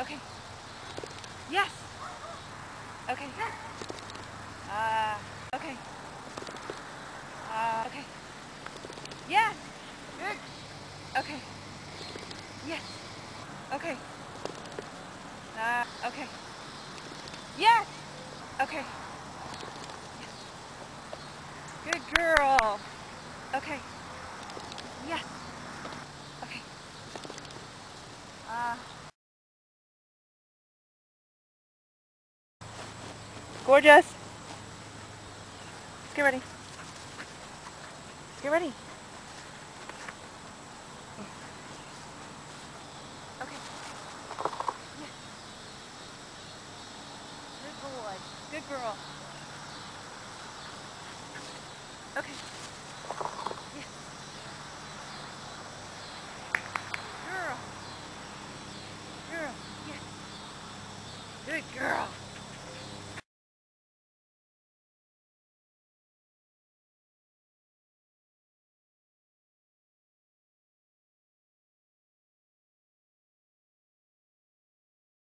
Okay. Yes. Okay. Uh, okay. Uh, okay. Yes. Good. Okay. Yes. Okay. Uh, okay. Yes. Okay. Yes. Good girl. Okay. Yes. Gorgeous. Get ready. Get ready. Okay. Good boy. Good girl. Okay. Girl. Girl. Yes. Good girl.